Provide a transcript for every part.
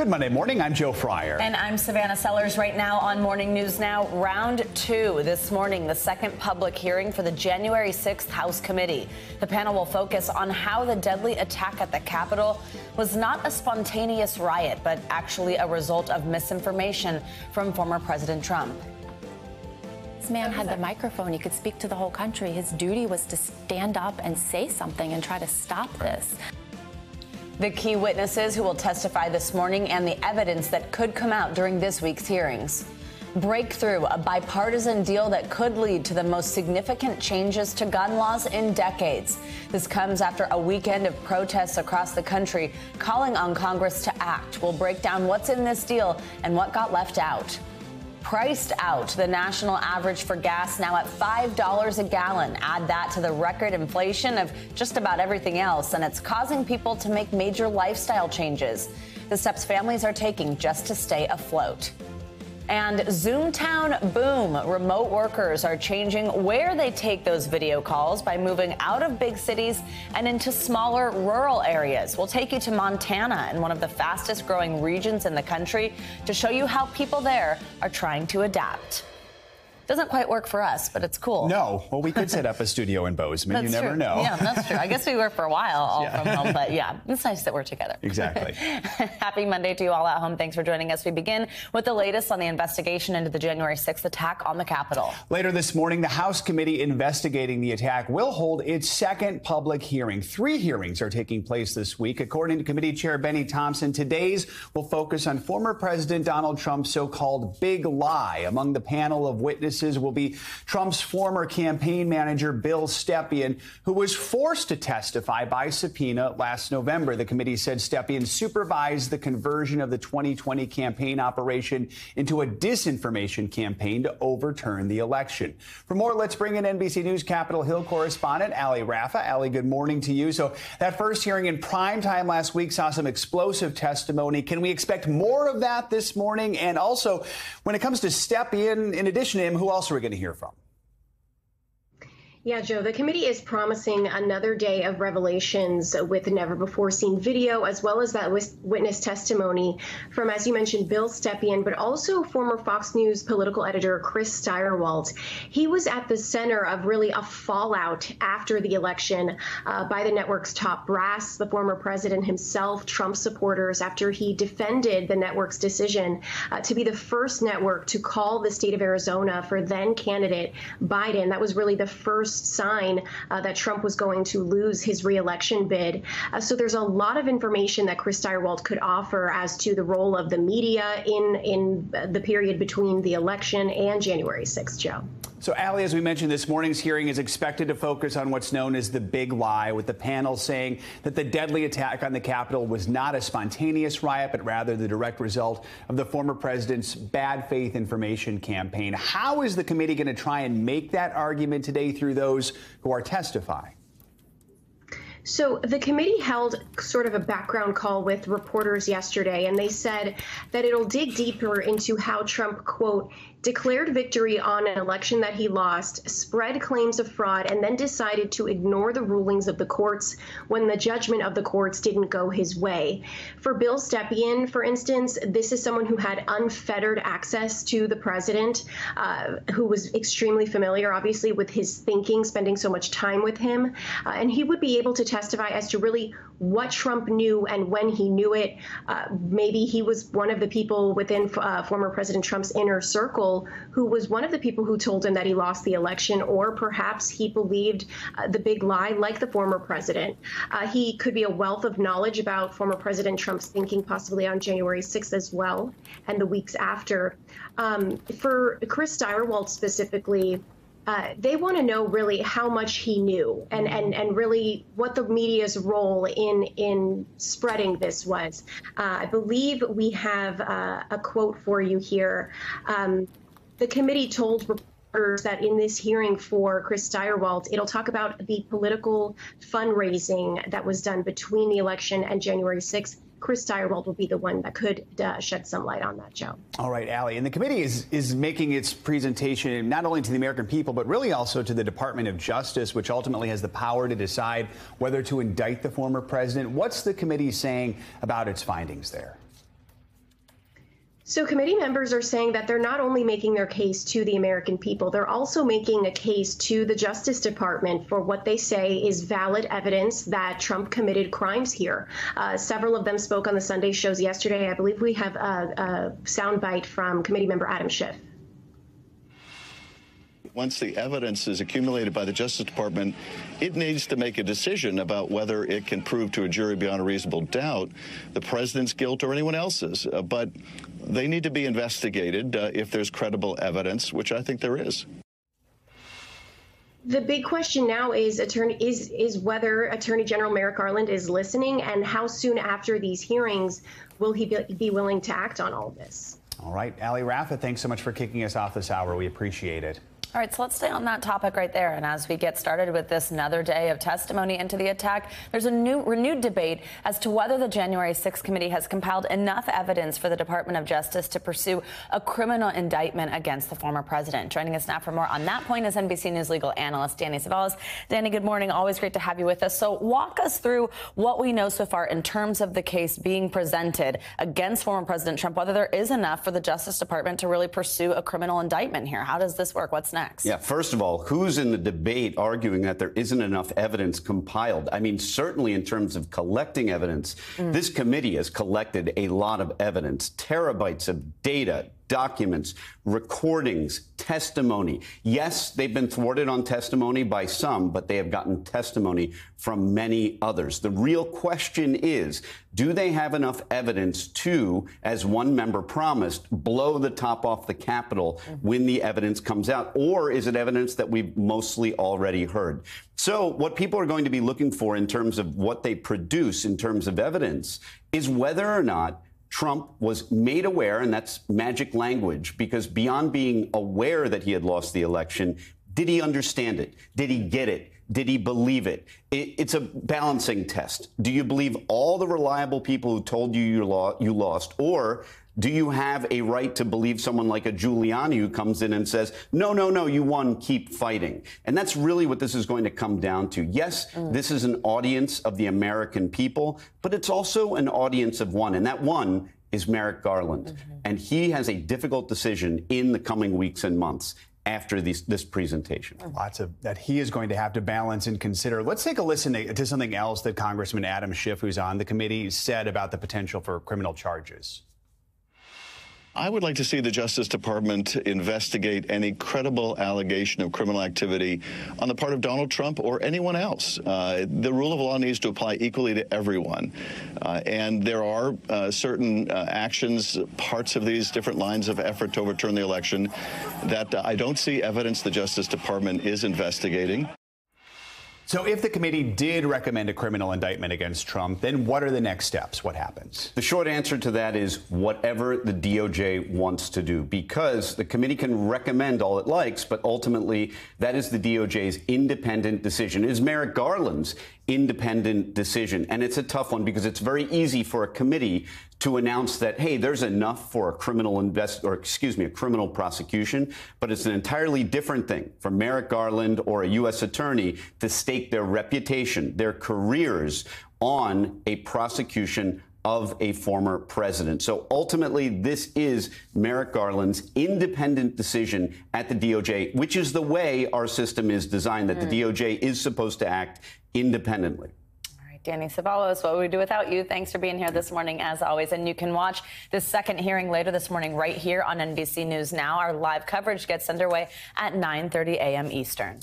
Good Monday morning. I'm Joe Fryer. And I'm Savannah Sellers right now on Morning News Now. Round two this morning, the second public hearing for the January 6th House Committee. The panel will focus on how the deadly attack at the Capitol was not a spontaneous riot, but actually a result of misinformation from former President Trump. This man had the microphone. He could speak to the whole country. His duty was to stand up and say something and try to stop this. The key witnesses who will testify this morning and the evidence that could come out during this week's hearings. Breakthrough, a bipartisan deal that could lead to the most significant changes to gun laws in decades. This comes after a weekend of protests across the country calling on Congress to act. We'll break down what's in this deal and what got left out priced out. The national average for gas now at $5 a gallon. Add that to the record inflation of just about everything else, and it's causing people to make major lifestyle changes. The steps families are taking just to stay afloat. And Zoomtown boom. Remote workers are changing where they take those video calls by moving out of big cities and into smaller rural areas. We'll take you to Montana in one of the fastest growing regions in the country to show you how people there are trying to adapt. Doesn't quite work for us, but it's cool. No. Well, we could set up a studio in Bozeman. you never true. know. Yeah, that's true. I guess we were for a while all yeah. from home, but yeah, it's nice that we're together. Exactly. Happy Monday to you all at home. Thanks for joining us. We begin with the latest on the investigation into the January 6th attack on the Capitol. Later this morning, the House committee investigating the attack will hold its second public hearing. Three hearings are taking place this week. According to committee chair Bennie Thompson, today's will focus on former President Donald Trump's so-called big lie. Among the panel of witnesses will be Trump's former campaign manager, Bill Stepien, who was forced to testify by subpoena last November. The committee said Stepien supervised the conversion of the 2020 campaign operation into a disinformation campaign to overturn the election. For more, let's bring in NBC News Capitol Hill correspondent Ali Rafa. Ali, good morning to you. So that first hearing in prime time last week saw some explosive testimony. Can we expect more of that this morning? And also, when it comes to Stepien, in addition to him, who else are we going to hear from? Yeah, Joe, the committee is promising another day of revelations with never before seen video, as well as that witness testimony from, as you mentioned, Bill Stepien, but also former Fox News political editor Chris Stirewalt. He was at the center of really a fallout after the election uh, by the network's top brass, the former president himself, Trump supporters, after he defended the network's decision uh, to be the first network to call the state of Arizona for then candidate Biden. That was really the first sign uh, that Trump was going to lose his reelection bid. Uh, so there's a lot of information that Chris Stirewalt could offer as to the role of the media in in the period between the election and January 6th, Joe. So, Ali, as we mentioned, this morning's hearing is expected to focus on what's known as the big lie, with the panel saying that the deadly attack on the Capitol was not a spontaneous riot, but rather the direct result of the former president's bad faith information campaign. How is the committee going to try and make that argument today through those who are testifying? So the committee held sort of a background call with reporters yesterday, and they said that it'll dig deeper into how Trump, quote, declared victory on an election that he lost, spread claims of fraud, and then decided to ignore the rulings of the courts when the judgment of the courts didn't go his way. For Bill Stepien, for instance, this is someone who had unfettered access to the president, uh, who was extremely familiar, obviously, with his thinking, spending so much time with him. Uh, and he would be able to testify as to really what Trump knew and when he knew it. Uh, maybe he was one of the people within uh, former President Trump's inner circle who was one of the people who told him that he lost the election, or perhaps he believed uh, the big lie, like the former president. Uh, he could be a wealth of knowledge about former President Trump's thinking, possibly on January 6th as well, and the weeks after. Um, for Chris Stirewalt specifically, uh, they want to know really how much he knew and, and, and really what the media's role in in spreading this was. Uh, I believe we have uh, a quote for you here. Um, the committee told reporters that in this hearing for Chris Stirewalt, it'll talk about the political fundraising that was done between the election and January 6th Chris Stirewalt will be the one that could uh, shed some light on that, Joe. All right, Ali. And the committee is, is making its presentation not only to the American people, but really also to the Department of Justice, which ultimately has the power to decide whether to indict the former president. What's the committee saying about its findings there? So, committee members are saying that they're not only making their case to the American people, they're also making a case to the Justice Department for what they say is valid evidence that Trump committed crimes here. Uh, several of them spoke on the Sunday shows yesterday. I believe we have a, a soundbite from committee member Adam Schiff once the evidence is accumulated by the Justice Department, it needs to make a decision about whether it can prove to a jury beyond a reasonable doubt the president's guilt or anyone else's. Uh, but they need to be investigated uh, if there's credible evidence, which I think there is. The big question now is attorney is is whether Attorney General Merrick Garland is listening, and how soon after these hearings will he be, be willing to act on all this? All right, Ali Rafah, thanks so much for kicking us off this hour. We appreciate it. All right, so let's stay on that topic right there. And as we get started with this another day of testimony into the attack, there's a new renewed debate as to whether the January 6th committee has compiled enough evidence for the Department of Justice to pursue a criminal indictment against the former president. Joining us now for more on that point is NBC News legal analyst Danny Cevallos. Danny, good morning. Always great to have you with us. So walk us through what we know so far in terms of the case being presented against former President Trump, whether there is enough for the Justice Department to really pursue a criminal indictment here. How does this work? What's next? Next? Yeah, first of all, who's in the debate arguing that there isn't enough evidence compiled? I mean, certainly in terms of collecting evidence, mm. this committee has collected a lot of evidence, terabytes of data, documents, recordings, testimony. Yes, they've been thwarted on testimony by some, but they have gotten testimony from many others. The real question is do they have enough evidence to, as one member promised, blow the top off the Capitol when the evidence comes out? Or is it evidence that we've mostly already heard? So, what people are going to be looking for in terms of what they produce in terms of evidence is whether or not Trump was made aware, and that's magic language, because beyond being aware that he had lost the election, did he understand it? Did he get it? Did he believe it? it it's a balancing test. Do you believe all the reliable people who told you you, lo- you lost, or do you have a right to believe someone like a Giuliani who comes in and says, no, no, no, you won, keep fighting? And that's really what this is going to come down to. Yes, mm. this is an audience of the American people, but it's also an audience of one. And that one is Merrick Garland. Mm-hmm. And he has a difficult decision in the coming weeks and months after these, this presentation. Lots of that he is going to have to balance and consider. Let's take a listen to, to something else that Congressman Adam Schiff, who's on the committee, said about the potential for criminal charges. I would like to see the Justice Department investigate any credible allegation of criminal activity on the part of Donald Trump or anyone else. Uh, the rule of law needs to apply equally to everyone. Uh, and there are uh, certain uh, actions, parts of these different lines of effort to overturn the election that uh, I don't see evidence the Justice Department is investigating. So, if the committee did recommend a criminal indictment against Trump, then what are the next steps? What happens? The short answer to that is whatever the DOJ wants to do, because the committee can recommend all it likes, but ultimately that is the DOJ's independent decision. It is Merrick Garland's independent decision. And it's a tough one because it's very easy for a committee to announce that, hey, there's enough for a criminal invest or excuse me, a criminal prosecution. But it's an entirely different thing for Merrick Garland or a U.S. attorney to stake their reputation, their careers on a prosecution of a former president. So ultimately, this is Merrick Garland's independent decision at the DOJ, which is the way our system is designed, that mm. the DOJ is supposed to act independently. All right, Danny Cevallos. what would we do without you? Thanks for being here this morning, as always. And you can watch this second hearing later this morning right here on NBC News Now. Our live coverage gets underway at 9:30 a.m. Eastern.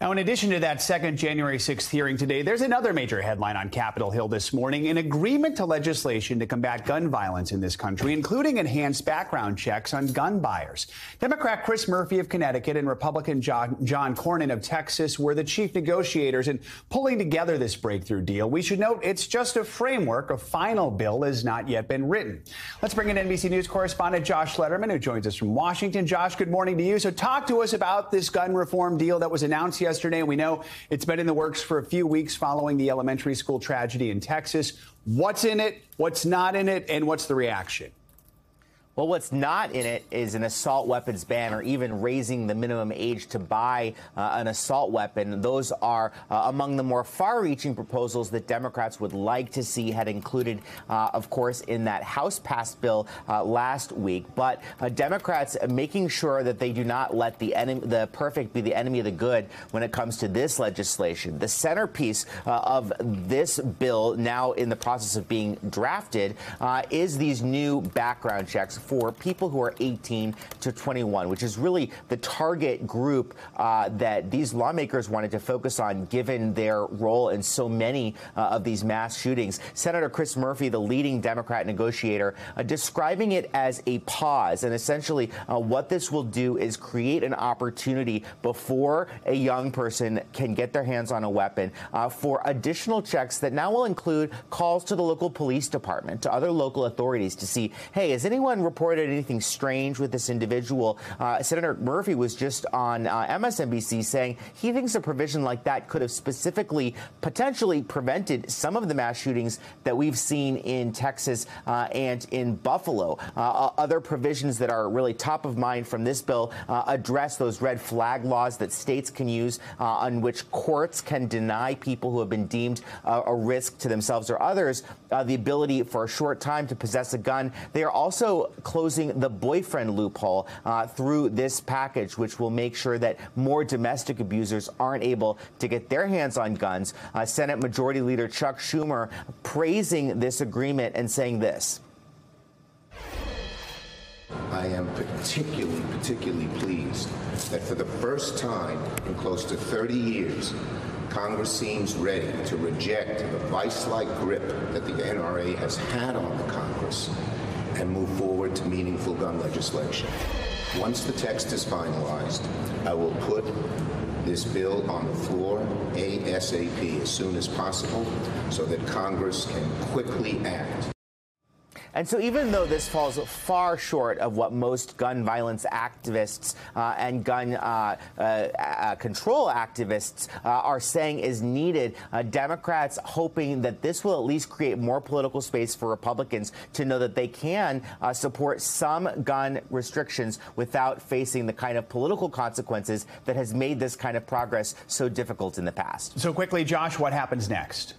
Now, in addition to that second January 6th hearing today, there's another major headline on Capitol Hill this morning an agreement to legislation to combat gun violence in this country, including enhanced background checks on gun buyers. Democrat Chris Murphy of Connecticut and Republican John, Cornyn of Texas were the chief negotiators in pulling together this breakthrough deal. We should note it's just a framework. A final bill has not yet been written. Let's bring in NBC News correspondent Josh Lederman, who joins us from Washington. Josh, good morning to you. So, talk to us about this gun reform deal that was announced yesterday. We know it's been in the works for a few weeks following the elementary school tragedy in Texas. What's in it? What's not in it? And what's the reaction? Well, what's not in it is an assault weapons ban or even raising the minimum age to buy uh, an assault weapon. Those are uh, among the more far reaching proposals that Democrats would like to see had included, uh, of course, in that House passed bill uh, last week. But uh, Democrats making sure that they do not let the, enemy, the perfect be the enemy of the good when it comes to this legislation. The centerpiece uh, of this bill, now in the process of being drafted, is these new background checks for people who are 18 to 21, which is really the target group uh, that these lawmakers wanted to focus on given their role in so many uh, of these mass shootings. Senator Chris Murphy, the leading Democrat negotiator, uh, describing it as a pause. And essentially, uh, what this will do is create an opportunity before a young person can get their hands on a weapon uh, for additional checks that now will include calls to the local police department, to other local authorities to see, hey, is anyone reported anything strange with this individual. Uh, Senator Murphy was just on uh, MSNBC saying he thinks a provision like that could have specifically potentially prevented some of the mass shootings that we've seen in Texas uh, and in Buffalo. Uh, other provisions that are really top of mind from this bill uh, address those red flag laws that states can use uh, on which courts can deny people who have been deemed a risk to themselves or others the ability for a short time to possess a gun. They are also closing the boyfriend loophole uh, through this package, which will make sure that more domestic abusers aren't able to get their hands on guns. Uh, Senate Majority Leader Chuck Schumer praising this agreement and saying this. I am particularly, particularly pleased that for the first time in close to 30 years, Congress seems ready to reject the vice-like grip that the NRA has had on the Congress and move forward to meaningful gun legislation. Once the text is finalized, I will put this bill on the floor ASAP as soon as possible so that Congress can quickly act and so, even though this falls far short of what most gun violence activists uh, and gun uh, uh, uh control activists uh, are saying is needed, uh, Democrats hoping that this will at least create more political space for Republicans to know that they can support some gun restrictions without facing the kind of political consequences that has made this kind of progress so difficult in the past. So, quickly, Josh, what happens next?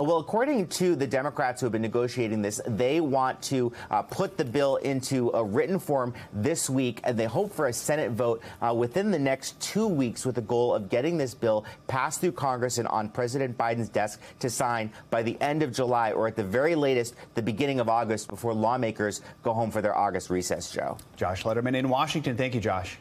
Well, according to the Democrats who have been negotiating this, they want to uh, put the bill into a written form this week, and they hope for a Senate vote uh, within the next two weeks with the goal of getting this bill passed through Congress and on President Biden's desk to sign by the end of July or at the very latest, the beginning of August before lawmakers go home for their August recess, Joe. Josh Lederman in Washington. Thank you, Josh.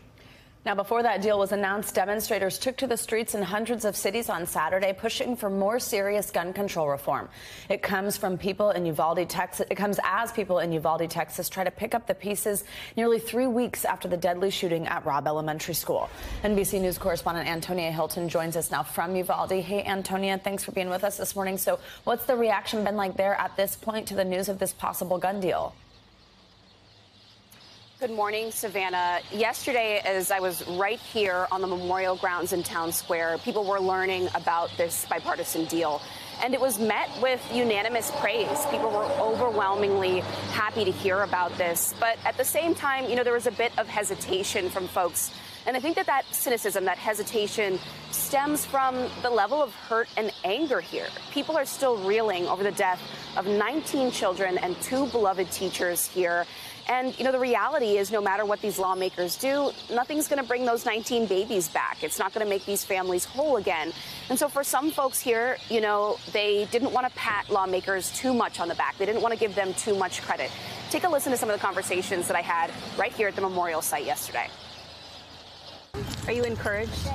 Now, before that deal was announced, demonstrators took to the streets in hundreds of cities on Saturday, pushing for more serious gun control reform. It comes from people in Uvalde, Texas. It comes as people in Uvalde, Texas, try to pick up the pieces nearly three weeks after the deadly shooting at Robb Elementary School. NBC News correspondent Antonia Hilton joins us now from Uvalde. Hey, Antonia, thanks for being with us this morning. So, what's the reaction been like there at this point to the news of this possible gun deal? Good morning, Savannah. Yesterday, as I was right here on the memorial grounds in Town Square, people were learning about this bipartisan deal. And it was met with unanimous praise. People were overwhelmingly happy to hear about this. But at the same time, you know, there was a bit of hesitation from folks. And I think that that cynicism, that hesitation, stems from the level of hurt and anger here. People are still reeling over the death of 19 children and two beloved teachers here. And, you know, the reality is no matter what these lawmakers do, nothing's going to bring those 19 babies back. It's not going to make these families whole again. And so for some folks here, you know, they didn't want to pat lawmakers too much on the back. They didn't want to give them too much credit. Take a listen to some of the conversations that I had right here at the memorial site yesterday. Are you encouraged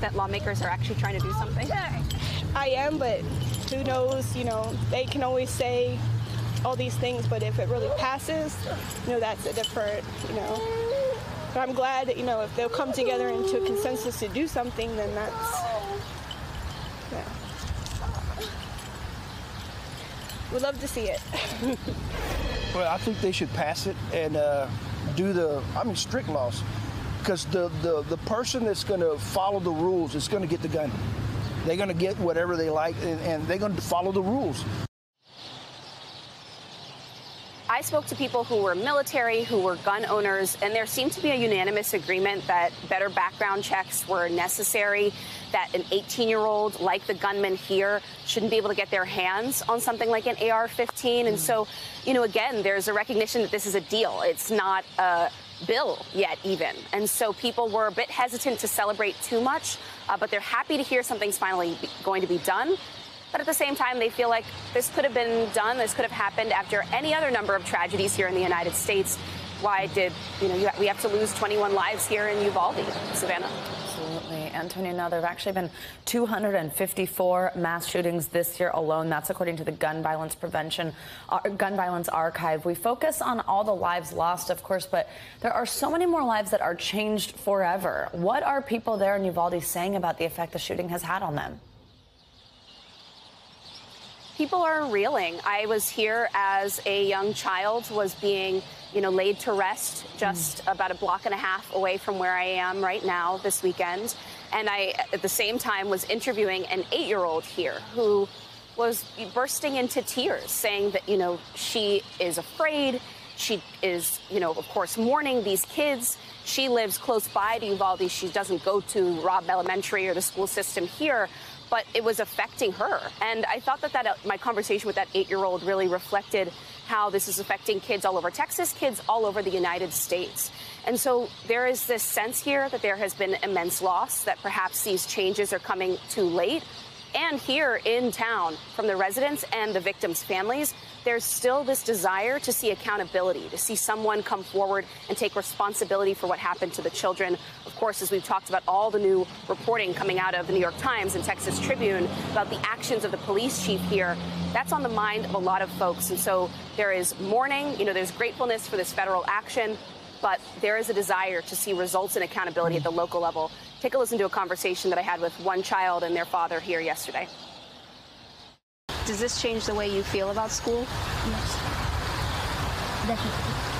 that lawmakers are actually trying to do something? I am, but who knows? You know, they can always say all these things, but if it really passes, you know, that's a different, you know. But I'm glad that, you know, if they'll come together into a consensus to do something, then that's, yeah. We'd love to see it. well, I think they should pass it and uh, do the, I mean, strict laws. Because the, the, the person that's going to follow the rules is going to get the gun. They're going to get whatever they like and, and they're going to follow the rules. I spoke to people who were military, who were gun owners, and there seemed to be a unanimous agreement that better background checks were necessary, that an 18 year old, like the gunman here, shouldn't be able to get their hands on something like an AR 15. And so, you know, again, there's a recognition that this is a deal. It's not a bill yet, even. And so people were a bit hesitant to celebrate too much, uh, but they're happy to hear something's finally going to be done. But at the same time, they feel like this could have been done, this could have happened after any other number of tragedies here in the United States. Why did, you know, we have to lose 21 lives here in Uvalde, Savannah? Absolutely. Antonio, now there have actually been 254 mass shootings this year alone. That's according to the Gun Violence Prevention, uh, Gun Violence Archive. We focus on all the lives lost, of course, but there are so many more lives that are changed forever. What are people there in Uvalde saying about the effect the shooting has had on them? People are reeling. I was here as a young child, was being, you know, laid to rest just mm. about a block and a half away from where I am right now this weekend. And I, at the same time, was interviewing an eight year old here who was bursting into tears, saying that, you know, she is afraid. She is, you know, of course, mourning these kids. She lives close by to Uvalde. She doesn't go to Robb Elementary or the school system here but it was affecting her. And I thought that, that uh, my conversation with that eight year old really reflected how this is affecting kids all over Texas, kids all over the United States. And so there is this sense here that there has been immense loss, that perhaps these changes are coming too late and here in town from the residents and the victims' families, there's still this desire to see accountability, to see someone come forward and take responsibility for what happened to the children. Of course, as we've talked about all the new reporting coming out of the New York Times and Texas Tribune about the actions of the police chief here, that's on the mind of a lot of folks. And so there is mourning, you know, there's gratefulness for this federal action, but there is a desire to see results and accountability at the local level. Take a listen to a conversation that I had with one child and their father here yesterday. Does this change the way you feel about school? Yes. Definitely.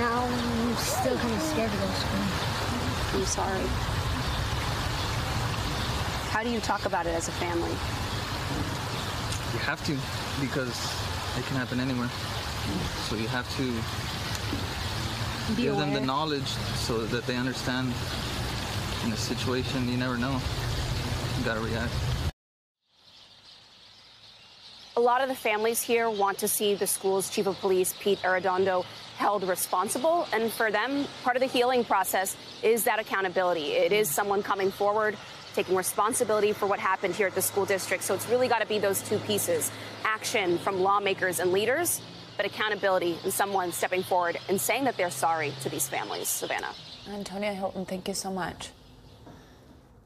Now I'm still kind of scared to go to school. I'm sorry. How do you talk about it as a family? You have to because it can happen anywhere. So you have to Be give aware. them the knowledge so that they understand in a situation you never know. You gotta react. A lot of the families here want to see the school's chief of police, Pete Arredondo, held responsible. And for them, part of the healing process is that accountability. It is someone coming forward, taking responsibility for what happened here at the school district. So it's really got to be those two pieces action from lawmakers and leaders, but accountability and someone stepping forward and saying that they're sorry to these families. Savannah. Antonia Hilton, thank you so much.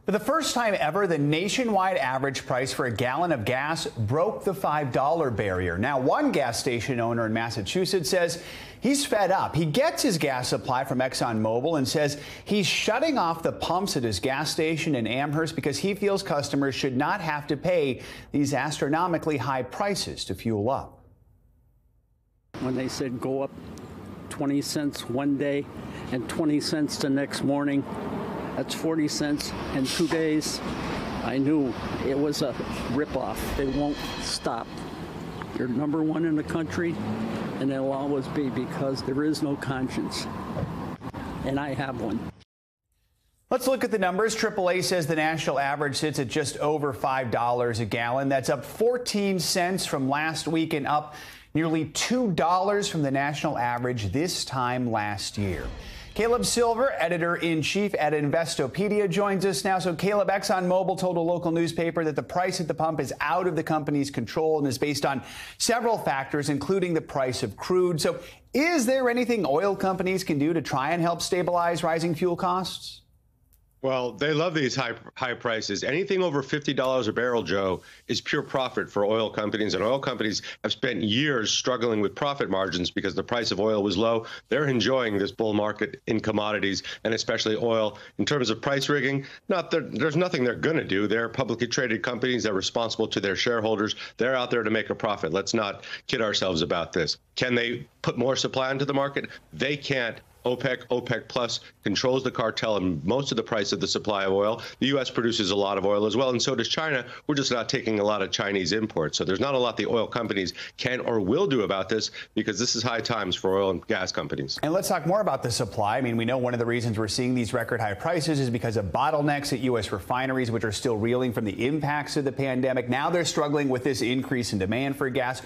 For the first time ever, the nationwide average price for a gallon of gas broke the $5 barrier. Now, one gas station owner in Massachusetts says he's fed up. He gets his gas supply from ExxonMobil and says he's shutting off the pumps at his gas station in Amherst because he feels customers should not have to pay these astronomically high prices to fuel up. When they said go up 20 cents one day and 20 cents the next morning, that's 40 cents in two days. I knew it was a ripoff. They won't stop. You're number one in the country, and they'll always be because there is no conscience. And I have one. Let's look at the numbers. AAA says the national average sits at just over $5 a gallon. That's up 14 cents from last week and up nearly $2 from the national average this time last year. Caleb Silver, editor in chief at Investopedia, joins us now. So, Caleb, ExxonMobil told a local newspaper that the price at the pump is out of the company's control and is based on several factors, including the price of crude. So, is there anything oil companies can do to try and help stabilize rising fuel costs? Well, they love these high high prices. Anything over fifty dollars a barrel, Joe, is pure profit for oil companies. And oil companies have spent years struggling with profit margins because the price of oil was low. They're enjoying this bull market in commodities and especially oil. In terms of price rigging, not there's nothing they're going to do. They're publicly traded companies. They're responsible to their shareholders. They're out there to make a profit. Let's not kid ourselves about this. Can they put more supply into the market? They can't OPEC, OPEC Plus controls the cartel and most of the price of the supply of oil. The U.S. produces a lot of oil as well, and so does China. We're just not taking a lot of Chinese imports. So there's not a lot the oil companies can or will do about this because this is high times for oil and gas companies. And let's talk more about the supply. I mean, we know one of the reasons we're seeing these record high prices is because of bottlenecks at U.S. refineries, which are still reeling from the impacts of the pandemic. Now they're struggling with this increase in demand for gas.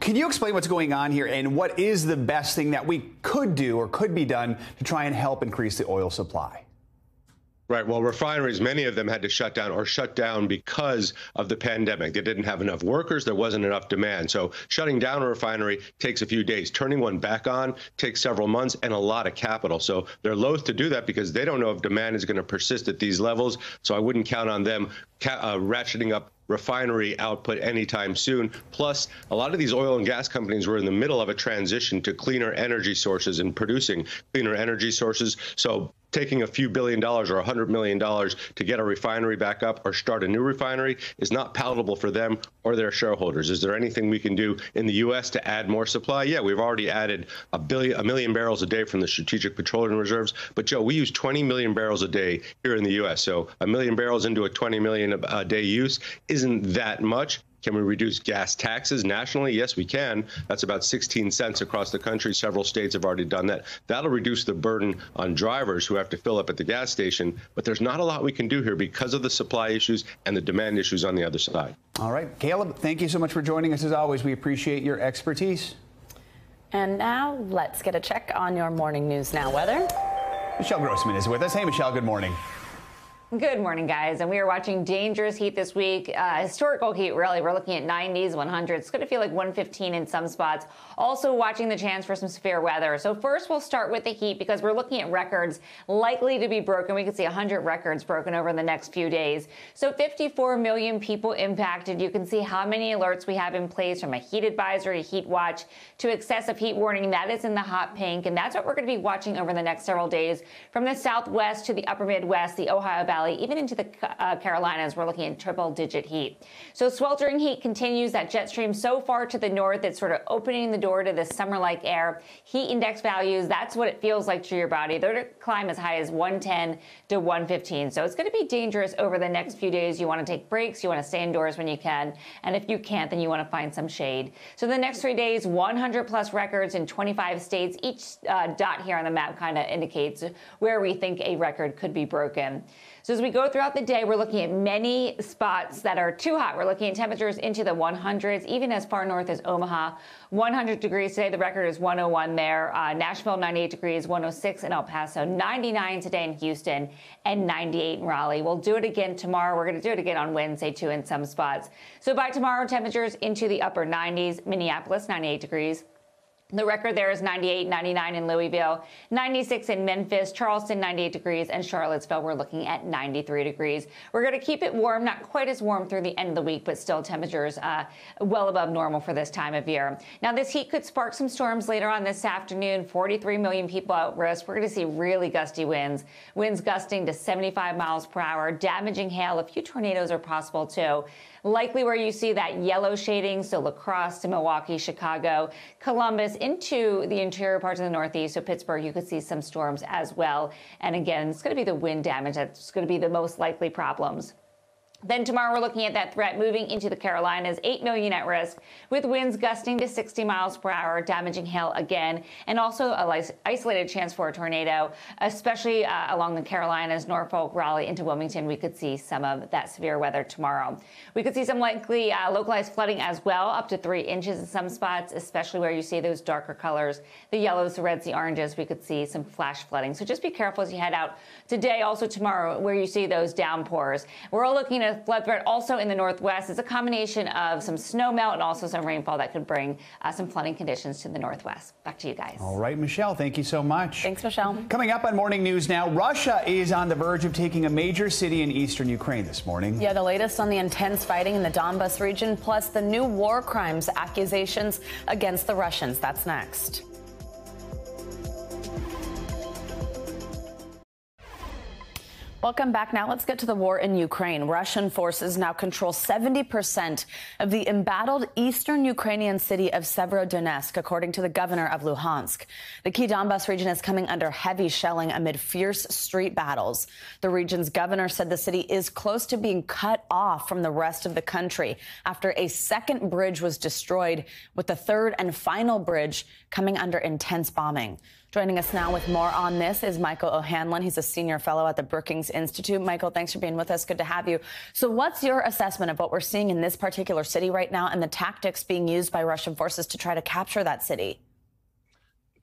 Can you explain what's going on here and what is the best thing that we could do or could be done to try and help increase the oil supply? Right. Well, refineries, many of them had to shut down or shut down because of the pandemic. They didn't have enough workers. There wasn't enough demand. So shutting down a refinery takes a few days. Turning one back on takes several months and a lot of capital. So they're loath to do that because they don't know if demand is going to persist at these levels. So I wouldn't count on them uh, ratcheting up refinery output anytime soon. Plus, a lot of these oil and gas companies were in the middle of a transition to cleaner energy sources and producing cleaner energy sources. So taking a few billion dollars or a hundred million dollars to get a refinery back up or start a new refinery is not palatable for them or their shareholders. Is there anything we can do in the U.S. to add more supply? Yeah, we've already added a billion, a million barrels a day from the strategic petroleum reserves. But Joe, we use 20 million barrels a day here in the U.S. So a million barrels into a 20 million a day use isn't that much. Can we reduce gas taxes nationally? Yes, we can. That's about 16 cents across the country. Several states have already done that. That'll reduce the burden on drivers who have to fill up at the gas station. But there's not a lot we can do here because of the supply issues and the demand issues on the other side. All right. Caleb, thank you so much for joining us as always. We appreciate your expertise. And now let's get a check on your morning news now weather. Michelle Grossman is with us. Hey, Michelle, good morning. Good morning, guys. And we are watching dangerous heat this week. Uh, historical heat, really. We're looking at 90s, 100s. It's going to feel like 115 in some spots. Also, watching the chance for some severe weather. So, first, we'll start with the heat because we're looking at records likely to be broken. We could see 100 records broken over the next few days. So, 54 million people impacted. You can see how many alerts we have in place from a heat advisory, heat watch to excessive heat warning. That is in the hot pink. And that's what we're going to be watching over the next several days from the southwest to the upper Midwest, the Ohio Valley Valley, even into the uh, Carolinas, we're looking at triple digit heat. So sweltering heat continues. That jet stream so far to the north, it's sort of opening the door to this summer like air. Heat index values, that's what it feels like to your body. They're to climb as high as 110 to 115. So it's going to be dangerous over the next few days. You want to take breaks, you want to stay indoors when you can. And if you can't, then you want to find some shade. So the next three days, 100 plus records in 25 states. Each uh, dot here on the map kind of indicates where we think a record could be broken. So as we go throughout the day, we're looking at many spots that are too hot. We're looking at temperatures into the 100s, even as far north as Omaha. 100 degrees today. The record is 101 there. Uh, Nashville, 98 degrees, 106 in El Paso, 99 today in Houston, and 98 in Raleigh. We'll do it again tomorrow. We're going to do it again on Wednesday, too, in some spots. So by tomorrow, temperatures into the upper 90s. Minneapolis, 98 degrees. The record there is 98, 99 in Louisville, 96 in Memphis, Charleston 98 degrees, and Charlottesville we're looking at 93 degrees. We're going to keep it warm, not quite as warm through the end of the week, but still temperatures uh, well above normal for this time of year. Now this heat could spark some storms later on this afternoon. 43 million people at risk. We're going to see really gusty winds, winds gusting to 75 miles per hour, damaging hail. A few tornadoes are possible too. Likely where you see that yellow shading, so La Crosse to Milwaukee, Chicago, Columbus into the interior parts of the Northeast. So Pittsburgh, you could see some storms as well. And again, it's going to be the wind damage that's going to be the most likely problems. Then tomorrow we're looking at that threat moving into the Carolinas, 8 million at risk, with winds gusting to 60 miles per hour, damaging hail again, and also a isolated chance for a tornado, especially uh, along the Carolinas, Norfolk, Raleigh into Wilmington. We could see some of that severe weather tomorrow. We could see some likely uh, localized flooding as well, up to three inches in some spots, especially where you see those darker colors, the yellows, the reds, the oranges. We could see some flash flooding. So just be careful as you head out today, also tomorrow, where you see those downpours. We're all looking at a flood threat also in the northwest. It's a combination of some snow melt and also some rainfall that could bring uh, some flooding conditions to the northwest. Back to you guys. All right, Michelle, thank you so much. Thanks, Michelle. Coming up on Morning News now, Russia is on the verge of taking a major city in eastern Ukraine this morning. Yeah, the latest on the intense fighting in the Donbas region, plus the new war crimes accusations against the Russians. That's next. Welcome back. Now let's get to the war in Ukraine. Russian forces now control 70% of the embattled eastern Ukrainian city of Severodonetsk, according to the governor of Luhansk. The key Donbas region is coming under heavy shelling amid fierce street battles. The region's governor said the city is close to being cut off from the rest of the country after a second bridge was destroyed, with the third and final bridge coming under intense bombing. Joining us now with more on this is Michael O'Hanlon. He's a senior fellow at the Brookings Institute. Michael, thanks for being with us. Good to have you. So, what's your assessment of what we're seeing in this particular city right now and the tactics being used by Russian forces to try to capture that city?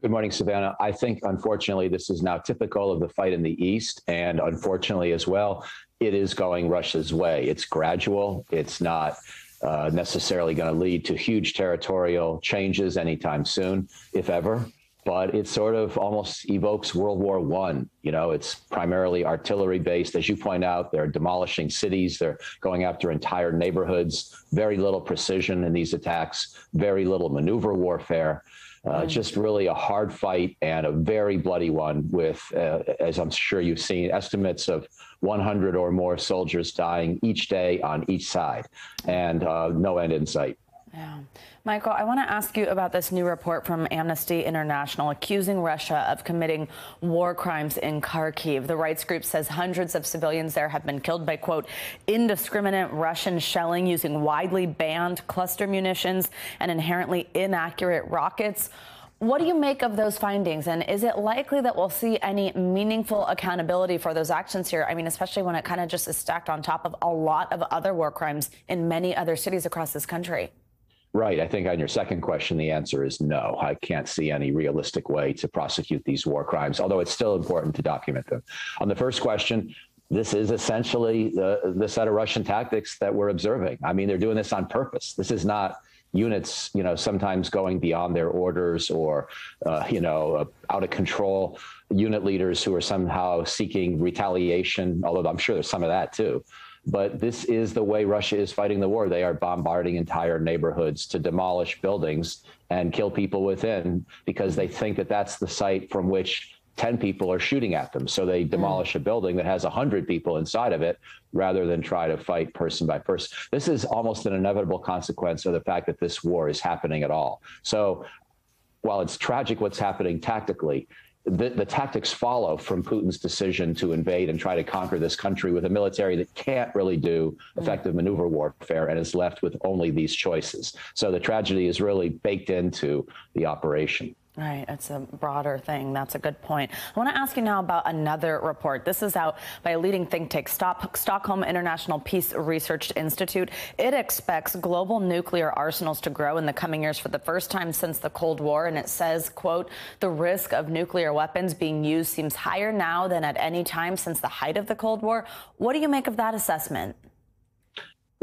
Good morning, Savannah. I think, unfortunately, this is now typical of the fight in the East. And unfortunately, as well, it is going Russia's way. It's gradual, it's not. Uh, necessarily going to lead to huge territorial changes anytime soon, if ever but it sort of almost evokes World War One. You know, it's primarily artillery based, as you point out. They're demolishing cities. They're going after entire neighborhoods. Very little precision in these attacks. Very little maneuver warfare. Uh. Just really a hard fight and a very bloody one. With, uh, as I'm sure you've seen, estimates of 100 or more soldiers dying each day on each side, and uh, no end in sight. Yeah. Michael, I want to ask you about this new report from Amnesty International accusing Russia of committing war crimes in Kharkiv. The rights group says hundreds of civilians there have been killed by, quote, indiscriminate Russian shelling using widely banned cluster munitions and inherently inaccurate rockets. What do you make of those findings? And is it likely that we'll see any meaningful accountability for those actions here? I mean, especially when it kind of just is stacked on top of a lot of other war crimes in many other cities across this country. Right. I think on your second question, the answer is no. I can't see any realistic way to prosecute these war crimes, although it's still important to document them. On the first question, this is essentially the, the set of Russian tactics that we're observing. I mean, they're doing this on purpose. This is not units, you know, sometimes going beyond their orders or, uh, you know, uh, out of control unit leaders who are somehow seeking retaliation, although I'm sure there's some of that too. But this is the way Russia is fighting the war. They are bombarding entire neighborhoods to demolish buildings and kill people within because they think that that's the site from which 10 people are shooting at them. So they demolish mm. a building that has 100 people inside of it rather than try to fight person by person. This is almost an inevitable consequence of the fact that this war is happening at all. So while it's tragic what's happening tactically, the, the, tactics follow from Putin's decision to invade and try to conquer this country with a military that can't really do effective maneuver warfare and is left with only these choices. So the tragedy is really baked into the operation. Right, it's a broader thing. That's a good point. I want to ask you now about another report. This is out by a leading think tank, Stop, Stockholm International Peace Research Institute. It expects global nuclear arsenals to grow in the coming years for the first time since the Cold War. And it says, quote, the risk of nuclear weapons being used seems higher now than at any time since the height of the Cold War. What do you make of that assessment?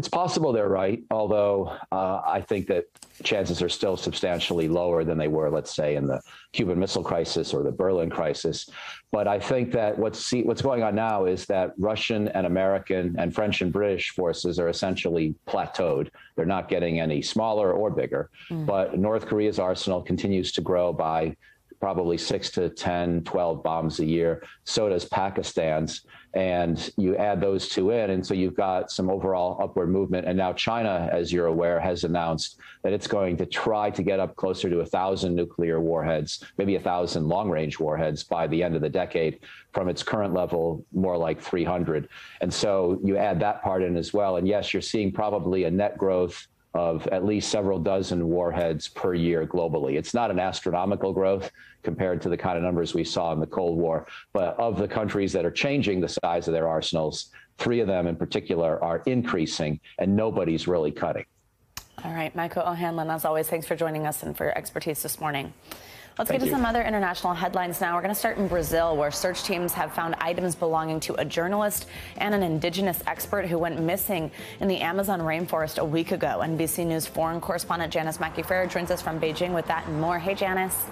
It's possible they're right, although uh, I think that chances are still substantially lower than they were, let's say, in the Cuban Missile Crisis or the Berlin Crisis. But I think that what's see, what's going on now is that Russian and American and French and British forces are essentially plateaued. They're not getting any smaller or bigger. Mm. But North Korea's arsenal continues to grow by probably six to 10, 12 bombs a year. So does Pakistan's and you add those two in and so you've got some overall upward movement. And now china as you're aware has announced that it's going to try to get up closer to a thousand nuclear warheads maybe a thousand long range warheads by the end of the decade from its current level more like 300 and so you add that part in as well. And yes you're seeing probably a net growth of at least several dozen warheads per year globally. It's not an astronomical growth compared to the kind of numbers we saw in the Cold War, but of the countries that are changing the size of their arsenals, three of them in particular are increasing, and nobody's really cutting. All right, Michael O'Hanlon, as always, thanks for joining us and for your expertise this morning. Let's Thank get to you. some other international headlines now. We're going to start in Brazil, where search teams have found items belonging to a journalist and an indigenous expert who went missing in the Amazon rainforest a week ago. NBC News foreign correspondent Janis Mackey Frayer joins us from Beijing with that and more. Hey, Janice.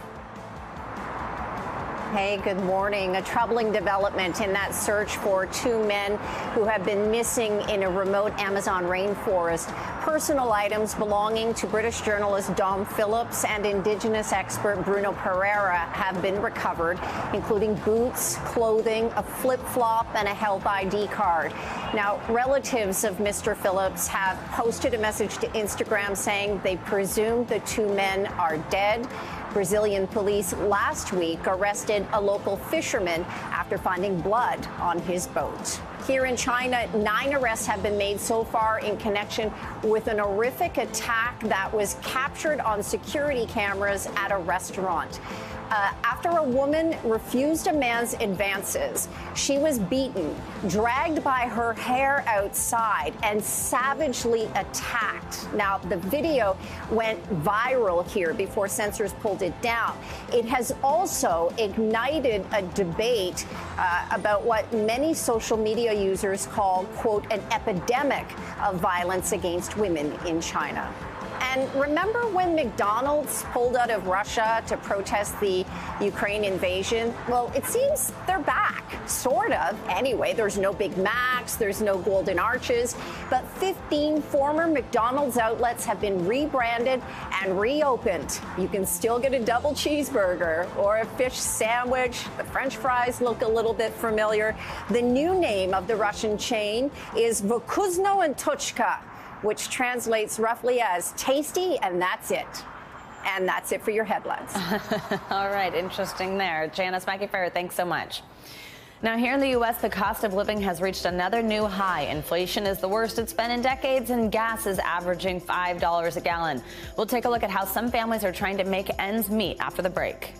Hey, good morning. A troubling development in that search for two men who have been missing in a remote Amazon rainforest. Personal items belonging to British journalist Dom Phillips and Indigenous expert Bruno Pereira have been recovered, including boots, clothing, a flip flop, and a health ID card. Now, relatives of Mr. Phillips have posted a message to Instagram saying they presume the two men are dead. Brazilian police last week arrested a local fisherman after finding blood on his boat. Here in China, nine arrests have been made so far in connection with an horrific attack that was captured on security cameras at a restaurant. Uh, after a woman refused a man's advances, she was beaten, dragged by her hair outside, and savagely attacked. Now, the video went viral here before censors pulled it down. It has also ignited a debate uh, about what many social media users call, quote, an epidemic of violence against women in China. And remember when McDonald's pulled out of Russia to protest the Ukraine invasion? Well, it seems they're back, sort of. Anyway, there's no Big Macs, there's no Golden Arches, but 15 former McDonald's outlets have been rebranded and reopened. You can still get a double cheeseburger or a fish sandwich. The French fries look a little bit familiar. The new name of the Russian chain is Vkusno and Tochka which translates roughly as tasty, and that's it. And that's it for your headlines. All right, interesting there. Janis Mackey Frayer, thanks so much. Now, here in the U.S., the cost of living has reached another new high. Inflation is the worst it's been in decades, and gas is averaging $5 a gallon. We'll take a look at how some families are trying to make ends meet after the break.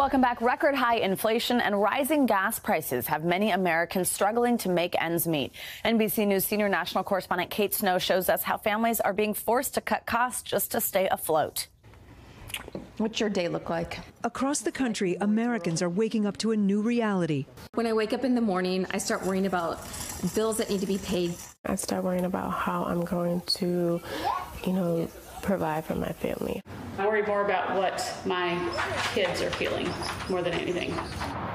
Welcome back. Record high inflation and rising gas prices have many Americans struggling to make ends meet. NBC News senior national correspondent Kate Snow shows us how families are being forced to cut costs just to stay afloat. What's your day look like? Across the country, Americans are waking up to a new reality. When I wake up in the morning, I start worrying about bills that need to be paid. I start worrying about how I'm going to, you know, provide for my family. I worry more about what my kids are feeling more than anything.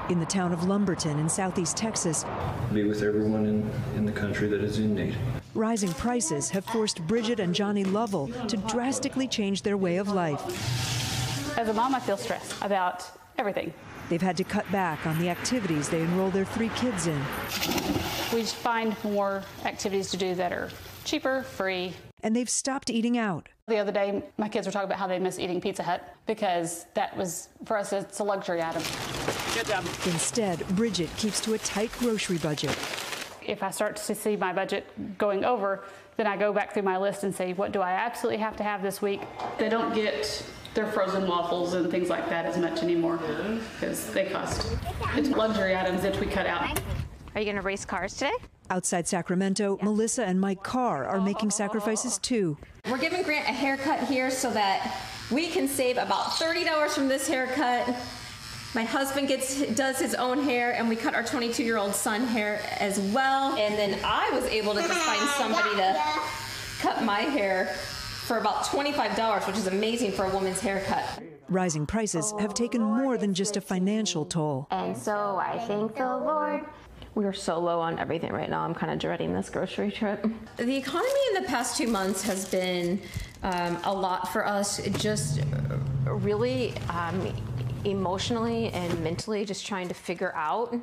In the town of Lumberton in southeast Texas, be with everyone in, in the country that is in need. Rising prices have forced Bridget and Johnny Lovell to drastically change their way of life. As a mom, I feel stressed about everything. They've had to cut back on the activities they enroll their three kids in. We find more activities to do that are cheaper, free. And they've stopped eating out. The other day, my kids were talking about how they miss eating Pizza Hut because that was, for us, it's a luxury item. Good job. Instead, Bridget keeps to a tight grocery budget. If I start to see my budget going over, then I go back through my list and say, what do I absolutely have to have this week? They don't get their frozen waffles and things like that as much anymore because they cost. It's luxury items that we cut out. Are you going to race cars today? Outside Sacramento, yeah. Melissa and Mike Carr are making sacrifices too. We're giving Grant a haircut here so that we can save about $30 from this haircut. My husband gets does his own hair, and we cut our 22 year old son hair as well. And then I was able to just find somebody to cut my hair for about $25, which is amazing for a woman's haircut. Rising prices have taken more than just a financial toll. And so I thank the Lord we are so low on everything right now. I'm kind of dreading this grocery trip. The economy in the past two months has been um, a lot for us. Just really um, emotionally and mentally, just trying to figure out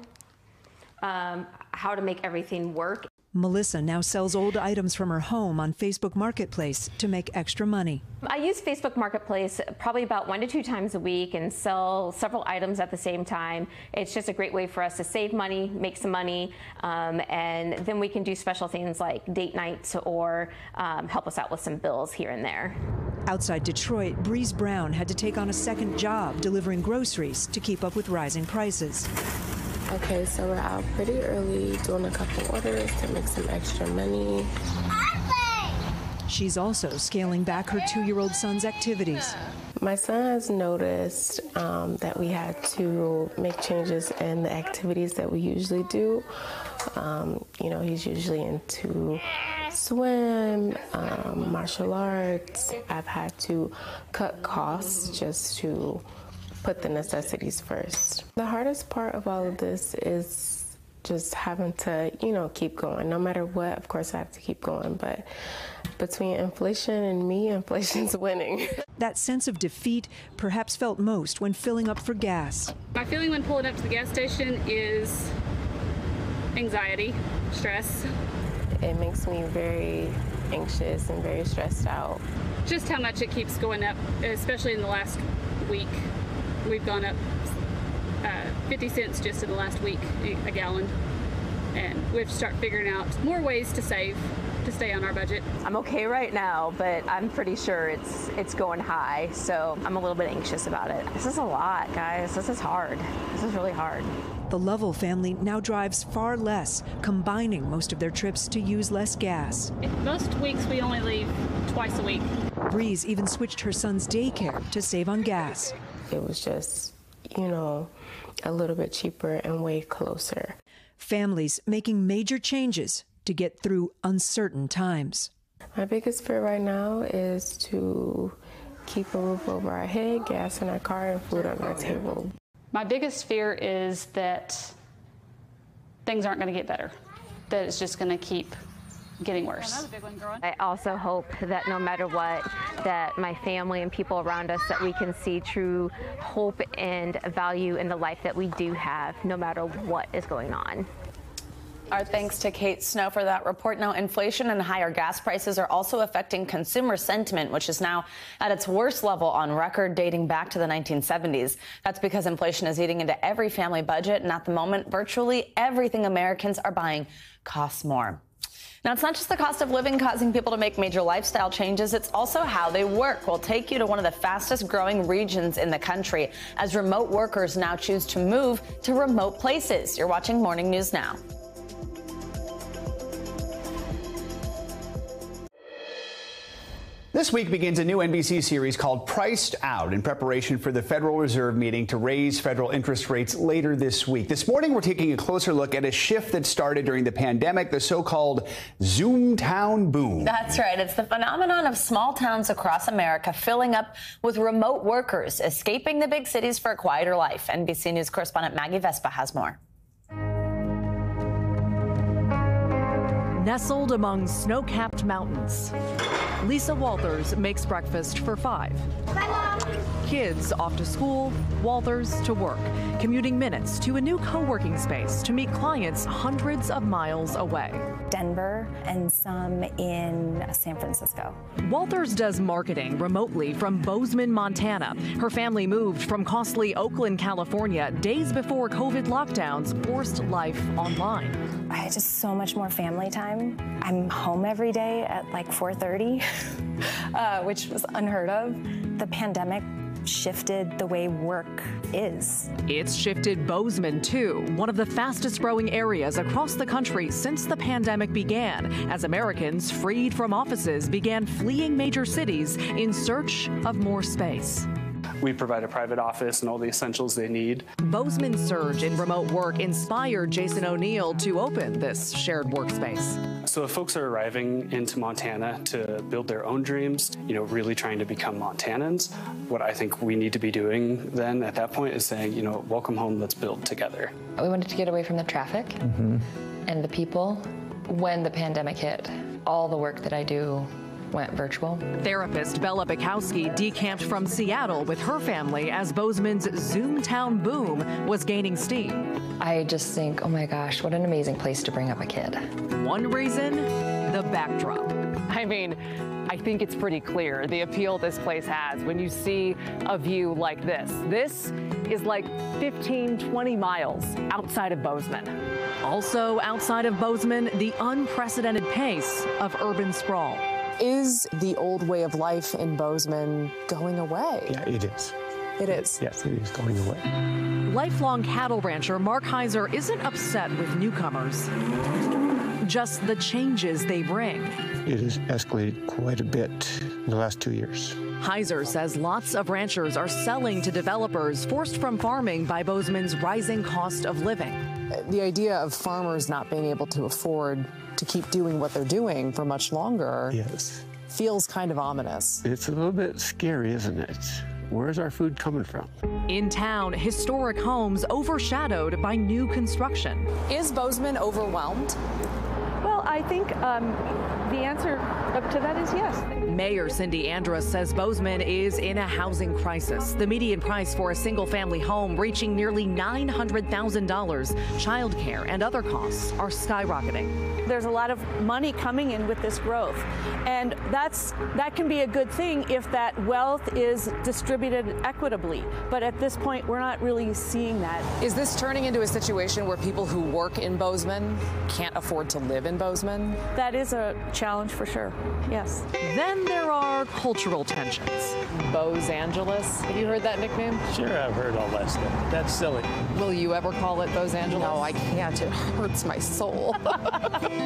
um, how to make everything work. Melissa now sells old items from her home on Facebook Marketplace to make extra money. I use Facebook Marketplace probably about one to two times a week and sell several items at the same time. It's just a great way for us to save money, make some money, um, and then we can do special things like date nights or um, help us out with some bills here and there. Outside Detroit, Breeze Brown had to take on a second job delivering groceries to keep up with rising prices. Okay, so we're out pretty early doing a couple orders to make some extra money. She's also scaling back her two year old son's activities. My son has noticed um, that we had to make changes in the activities that we usually do. Um, you know, he's usually into swim, um, martial arts. I've had to cut costs just to put the necessities first. The hardest part of all of this is just having to, you know, keep going. No matter what, of course, I have to keep going. But between inflation and me, inflation's winning. That sense of defeat perhaps felt most when filling up for gas. My feeling when pulling up to the gas station is anxiety, stress. It makes me very anxious and very stressed out. Just how much it keeps going up, especially in the last week. We've gone up uh, 50 cents just in the last week a gallon. And we have to start figuring out more ways to save to stay on our budget. I'm okay right now, but I'm pretty sure it's it's going high, so I'm a little bit anxious about it. This is a lot, guys. This is hard. This is really hard. The Lovell family now drives far less, combining most of their trips to use less gas. Most weeks we only leave twice a week. Breeze even switched her son's daycare to save on gas. It was just, you know, a little bit cheaper and way closer. Families making major changes to get through uncertain times. My biggest fear right now is to keep a roof over our head, gas in our car, and food on our table. My biggest fear is that things aren't going to get better, that it's just going to keep getting worse. I also hope that no matter what, that my family and people around us, that we can see true hope and value in the life that we do have, no matter what is going on. Our thanks to Kate Snow for that report. Now, inflation and higher gas prices are also affecting consumer sentiment, which is now at its worst level on record dating back to the 1970s. That's because inflation is eating into every family budget, and at the moment, virtually everything Americans are buying costs more. Now, it's not just the cost of living causing people to make major lifestyle changes, it's also how they work. We'll take you to one of the fastest growing regions in the country as remote workers now choose to move to remote places. You're watching Morning News Now. This week begins a new NBC series called Priced Out in preparation for the Federal Reserve meeting to raise federal interest rates later this week. This morning, we're taking a closer look at a shift that started during the pandemic, the so called Zoomtown boom. That's right. It's the phenomenon of small towns across America filling up with remote workers escaping the big cities for a quieter life. NBC News correspondent Maggie Vespa has more. Nestled among snow capped mountains, Lisa Walters makes breakfast for five. Kids off to school, Walters to work, commuting minutes to a new co working space to meet clients hundreds of miles away. Denver and some in San Francisco. Walters does marketing remotely from Bozeman, Montana. Her family moved from costly Oakland, California days before COVID lockdowns forced life online. I had just so much more family time. I'm home every day at like 4:30, uh, which was unheard of. The pandemic shifted the way work is. It's shifted Bozeman too, one of the fastest growing areas across the country since the pandemic began, as Americans freed from offices began fleeing major cities in search of more space. We provide a private office and all the essentials they need. Bozeman's surge in remote work inspired Jason O'Neill to open this shared workspace. So if folks are arriving into Montana to build their own dreams, you know, really trying to become Montanans, what I think we need to be doing then at that point is saying, you know, welcome home, let's build together. We wanted to get away from the traffic mm-hmm. and the people. When the pandemic hit, all the work that I do went virtual. Therapist Bella Bukowski decamped from Seattle with her family as Bozeman's Zoomtown boom was gaining steam. I just think, oh my gosh, what an amazing place to bring up a kid. One reason the backdrop. I mean, I think it's pretty clear the appeal this place has when you see a view like this. This is like 15, 20 miles outside of Bozeman. Also outside of Bozeman, the unprecedented pace of urban sprawl. Is the old way of life in Bozeman going away? Yeah, it is. It is. Yes, it is going away. Lifelong cattle rancher Mark Heiser isn't upset with newcomers, just the changes they bring. It has escalated quite a bit in the last two years. Heiser says lots of ranchers are selling to developers forced from farming by Bozeman's rising cost of living. The idea of farmers not being able to afford to keep doing what they're doing for much longer yes. feels kind of ominous. It's a little bit scary, isn't it? Where's our food coming from? In town, historic homes overshadowed by new construction. Is Bozeman overwhelmed? Well, I think um, the answer to that is yes. Mayor Cindy Andrus says Bozeman is in a housing crisis. The median price for a single family home reaching nearly $900,000. Childcare and other costs are skyrocketing. There's a lot of money coming in with this growth. And that's that can be a good thing if that wealth is distributed equitably. But at this point, we're not really seeing that. Is this turning into a situation where people who work in Bozeman can't afford to live in Bozeman? That is a challenge for sure. Yes. Then there are cultural tensions. Bose Angeles. Have you heard that nickname? Sure, I've heard all that stuff. That's silly. Will you ever call it Bose Angeles? No, I can't. It hurts my soul.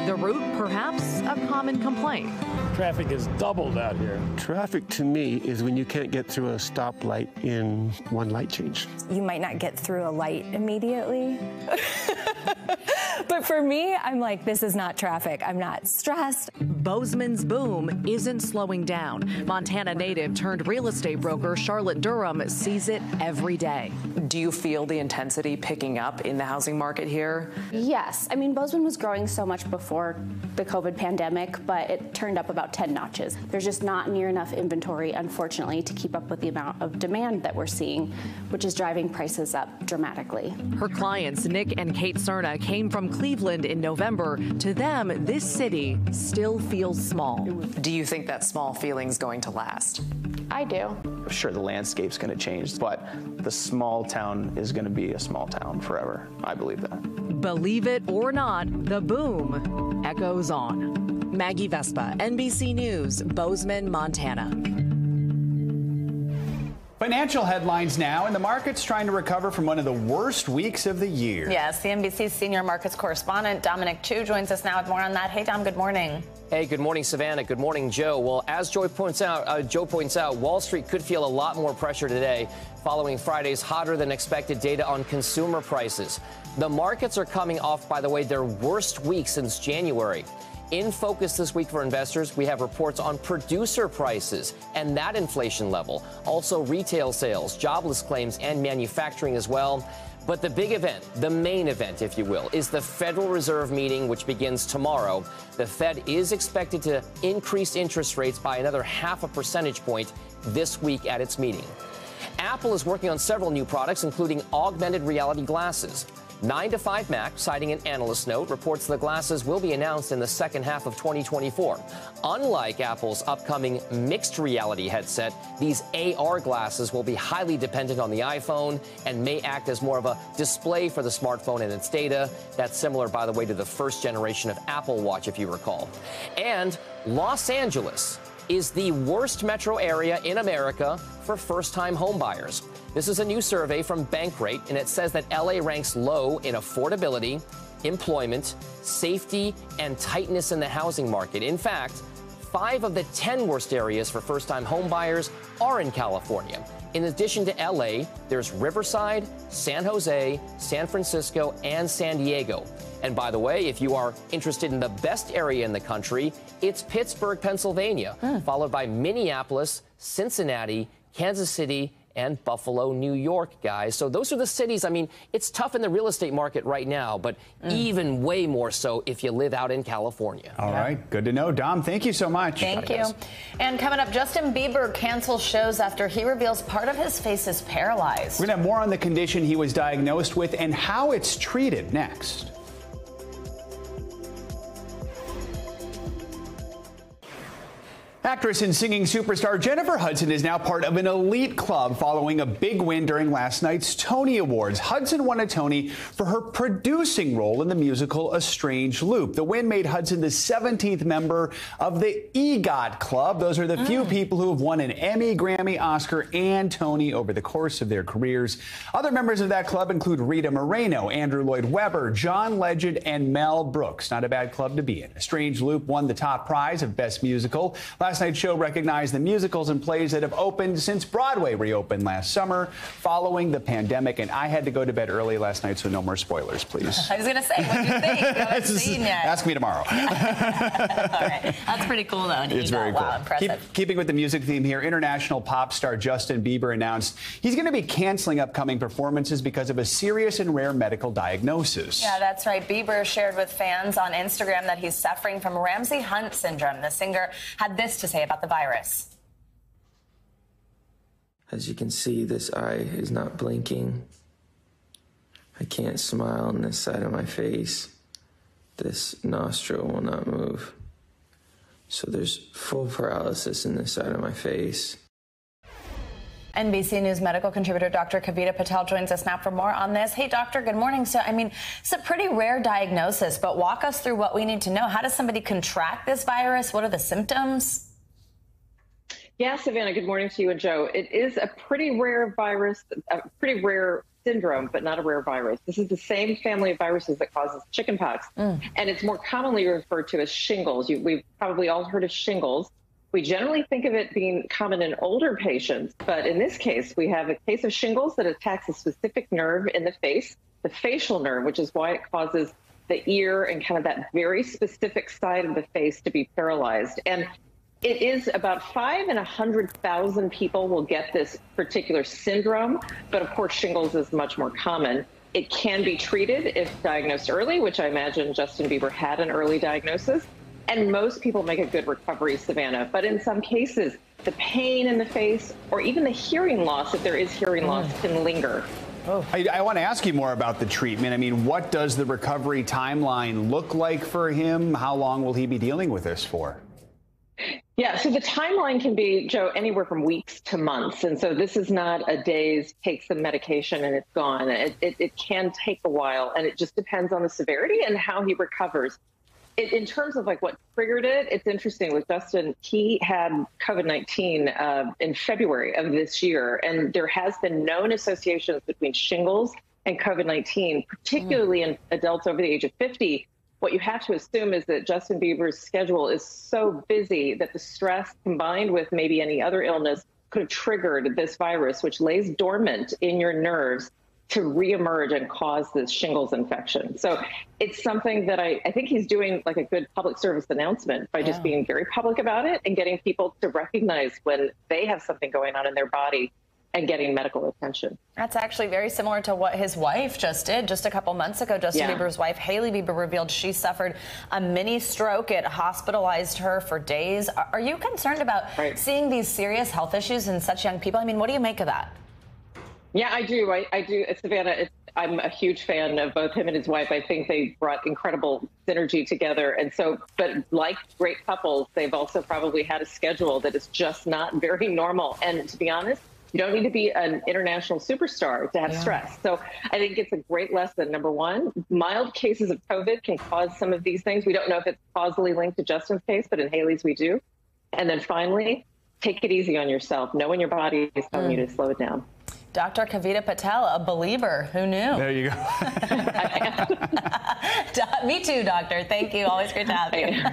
the route, perhaps, a common complaint. Traffic is doubled out here. Traffic to me is when you can't get through a stoplight in one light change. You might not get through a light immediately. but for me, I'm like, this is not traffic. I'm not stressed. Bozeman's boom isn't slowing down. Montana native turned real estate broker Charlotte Durham sees it every day. Do you feel the intensity picking up in the housing market here? Yes. I mean, Bozeman was growing so much before the COVID pandemic, but it turned up about 10 notches. There's just not near enough inventory, unfortunately, to keep up with the amount of demand that we're seeing, which is driving prices up dramatically. Her clients, Nick and Kate Cerna, came from Cleveland in November. To them, this city still feels small. Do you think that small feeling's going to last? I do. Sure, the landscape's going to change, but the small town is going to be a small town forever. I believe that. Believe it or not, the boom echoes on. Maggie Vespa, NBC News, Bozeman, Montana. Financial headlines now, and the market's trying to recover from one of the worst weeks of the year. Yes, CNBC's senior markets correspondent Dominic Chu joins us now with more on that. Hey, Dom, good morning. Hey, good morning, Savannah. Good morning, Joe. Well, as Joe points out, uh, Joe points out, Wall Street could feel a lot more pressure today following Friday's hotter than expected data on consumer prices. The markets are coming off, by the way, their worst week since January. In focus this week for investors, we have reports on producer prices and that inflation level, also retail sales, jobless claims, and manufacturing as well. But the big event, the main event, if you will, is the Federal Reserve meeting, which begins tomorrow. The Fed is expected to increase interest rates by another half a percentage point this week at its meeting. Apple is working on several new products, including augmented reality glasses. 9 to 5 Mac, citing an analyst note, reports the glasses will be announced in the second half of 2024. Unlike Apple's upcoming mixed reality headset, these AR glasses will be highly dependent on the iPhone and may act as more of a display for the smartphone and its data. That's similar, by the way, to the first generation of Apple Watch, if you recall. And Los Angeles is the worst metro area in America for first time homebuyers. This is a new survey from Bankrate, and it says that LA ranks low in affordability, employment, safety, and tightness in the housing market. In fact, five of the 10 worst areas for first time homebuyers are in California. In addition to LA, there's Riverside, San Jose, San Francisco, and San Diego. And by the way, if you are interested in the best area in the country, it's Pittsburgh, Pennsylvania, hmm. followed by Minneapolis, Cincinnati, Kansas City, and Buffalo, New York, guys. So those are the cities. I mean, it's tough in the real estate market right now, but mm. even way more so if you live out in California. All right, good to know. Dom, thank you so much. Thank you. And coming up, Justin Bieber cancels shows after he reveals part of his face is paralyzed. We're going to have more on the condition he was diagnosed with and how it's treated next. Actress and singing superstar Jennifer Hudson is now part of an elite club following a big win during last night's Tony Awards. Hudson won a Tony for her producing role in the musical A Strange Loop. The win made Hudson the 17th member of the EGOT Club. Those are the few mm. people who have won an Emmy, Grammy, Oscar, and Tony over the course of their careers. Other members of that club include Rita Moreno, Andrew Lloyd Webber, John Legend, and Mel Brooks. Not a bad club to be in. A Strange Loop won the top prize of Best Musical. Last last night's show recognized the musicals and plays that have opened since Broadway reopened last summer following the pandemic. And I had to go to bed early last night, so no more spoilers, please. I was going to say, what do you think? You haven't seen yet. Ask me tomorrow. All right. That's pretty cool, though. It's very wow, cool. impressive. Keep, keeping with the music theme here, international pop star Justin Bieber announced he's going to be canceling upcoming performances because of a serious and rare medical diagnosis. Yeah, that's right. Bieber shared with fans on Instagram that he's suffering from Ramsay Hunt syndrome. The singer had this to say about the virus. As you can see, this eye is not blinking. I can't smile on this side of my face. This nostril will not move. So there's full paralysis in this side of my face. NBC News medical contributor Dr. Kavita Patel joins us now for more on this. Hey, doctor, good morning. So, I mean, it's a pretty rare diagnosis, but walk us through what we need to know. How does somebody contract this virus? What are the symptoms? Yeah, Savannah, good morning to you and Joe. It is a pretty rare virus, a pretty rare syndrome, but not a rare virus. This is the same family of viruses that causes chickenpox, mm. and it's more commonly referred to as shingles. You, we've probably all heard of shingles. We generally think of it being common in older patients, but in this case, we have a case of shingles that attacks a specific nerve in the face, the facial nerve, which is why it causes the ear and kind of that very specific side of the face to be paralyzed. And it is about five in a hundred thousand people will get this particular syndrome, but of course, shingles is much more common. It can be treated if diagnosed early, which I imagine Justin Bieber had an early diagnosis. And most people make a good recovery, Savannah. But in some cases, the pain in the face or even the hearing loss, if there is hearing mm. loss, can linger. Oh. I, I, want to ask you more about the treatment. I mean, what does the recovery timeline look like for him? How long will he be dealing with this for? Yeah, so the timeline can be, Joe, anywhere from weeks to months. And so this is not a day's take some medication and it's gone. It, it, it can take a while, and it just depends on the severity and how he recovers. It, in terms of like what triggered it, it's interesting with Justin. He had COVID 19 uh, in February of this year, and there has been known associations between shingles and COVID 19, particularly mm. in adults over the age of 50 what you have to assume is that Justin Bieber's schedule is so busy that the stress combined with maybe any other illness could have triggered this virus, which lays dormant in your nerves to reemerge and cause this shingles infection. So it's something that I, I think he's doing like a good public service announcement by just being very public about it and getting people to recognize when they have something going on in their body and getting medical attention. That's actually very similar to what his wife just did. Just a couple months ago, Justin yeah. Bieber's wife, Hailey Bieber, revealed she suffered a mini stroke. It hospitalized her for days. Are you concerned about right. seeing these serious health issues in such young people? I mean, what do you make of that? Yeah, I do. I, I do. Savannah, it's, I'm a huge fan of both him and his wife. I think they brought incredible synergy together. And so, but like great couples, they've also probably had a schedule that is just not very normal. And to be honest, you don't need to be an international superstar to have yeah. stress. So I think it's a great lesson. Number one, mild cases of COVID can cause some of these things. We don't know if it's causally linked to Justin's case, but in Hailey's, we do. And then finally, take it easy on yourself. Know when your body is telling mm. you to slow it down. Dr. Kavita Patel, a Belieber. Who knew? There you go. Me too, doctor. Thank you. Always great to have you.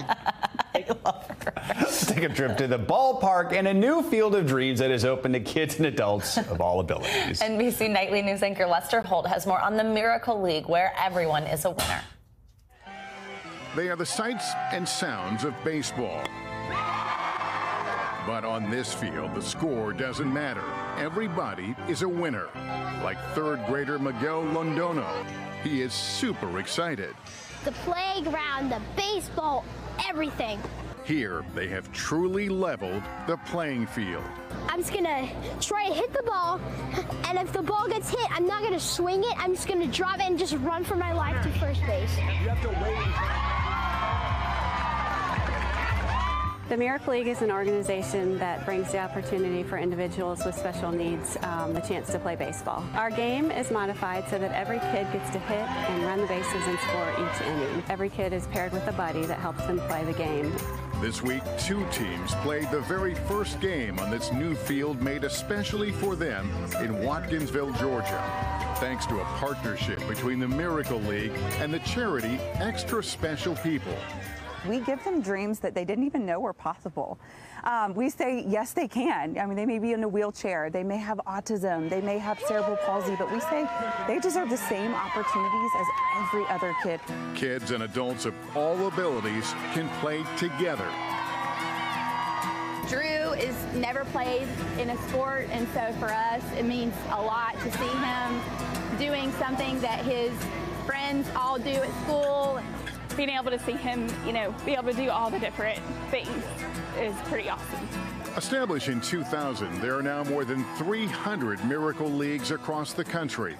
Let's take a trip to the ballpark and a new field of dreams that is open to kids and adults of all abilities. NBC Nightly News anchor Lester Holt has more on the Miracle League, where everyone is a winner. They are the sights and sounds of baseball. But on this field, the score doesn't matter. Everybody is a winner. Like third grader Miguel Londono. He is super excited. The playground, the baseball, everything. Here, they have truly leveled the playing field. I'm just gonna try to hit the ball, and if the ball gets hit, I'm not gonna swing it. I'm just gonna drop it and just run for my life to first base. The Miracle League is an organization that brings the opportunity for individuals with special needs um, the chance to play baseball. Our game is modified so that every kid gets to hit and run the bases and score each inning. Every kid is paired with a buddy that helps them play the game. This week, two teams played the very first game on this new field made especially for them in Watkinsville, Georgia. Thanks to a partnership between the Miracle League and the charity Extra Special People. We give them dreams that they didn't even know were possible. Um, we say, yes, they can. I mean, they may be in a wheelchair, they may have autism, they may have cerebral palsy, but we say they deserve the same opportunities as every other kid. Kids and adults of all abilities can play together. Drew is never played in a sport, and so for us, it means a lot to see him doing something that his friends all do at school. Being able to see him, you know, be able to do all the different things is pretty awesome. Established in 2000, there are now more than 300 Miracle Leagues across the country.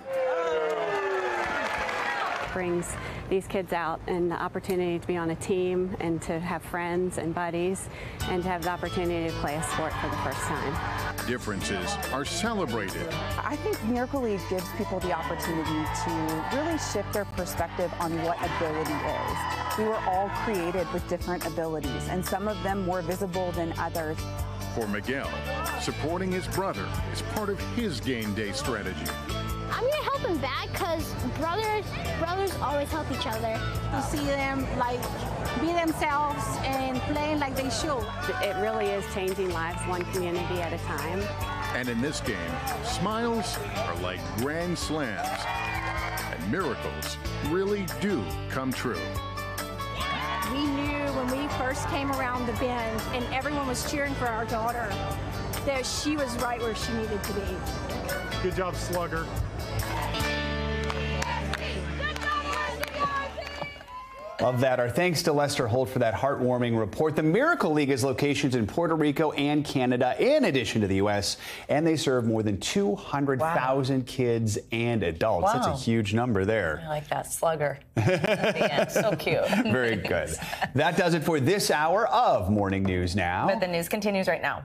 Brings these kids out and the opportunity to be on a team and to have friends and buddies and to have the opportunity to play a sport for the first time. Differences are celebrated. I think Miracle League gives people the opportunity to really shift their perspective on what ability is. We were all created with different abilities, and some of them more visible than others. For Miguel, supporting his brother is part of his game day strategy. I'm gonna help him back because brothers brothers always help each other. To see them like be themselves and playing like they should. It really is changing lives one community at a time. And in this game, smiles are like grand slams, and miracles really do come true. We knew when we first came around the bend and everyone was cheering for our daughter that she was right where she needed to be. Good job, Slugger. Of that, our thanks to Lester Holt for that heartwarming report. The Miracle League has locations in Puerto Rico and Canada, in addition to the U.S., and they serve more than 200,000 wow. kids and adults. Wow. That's a huge number there. I like that slugger. so cute. Very good. that does it for this hour of Morning News Now. But the news continues right now.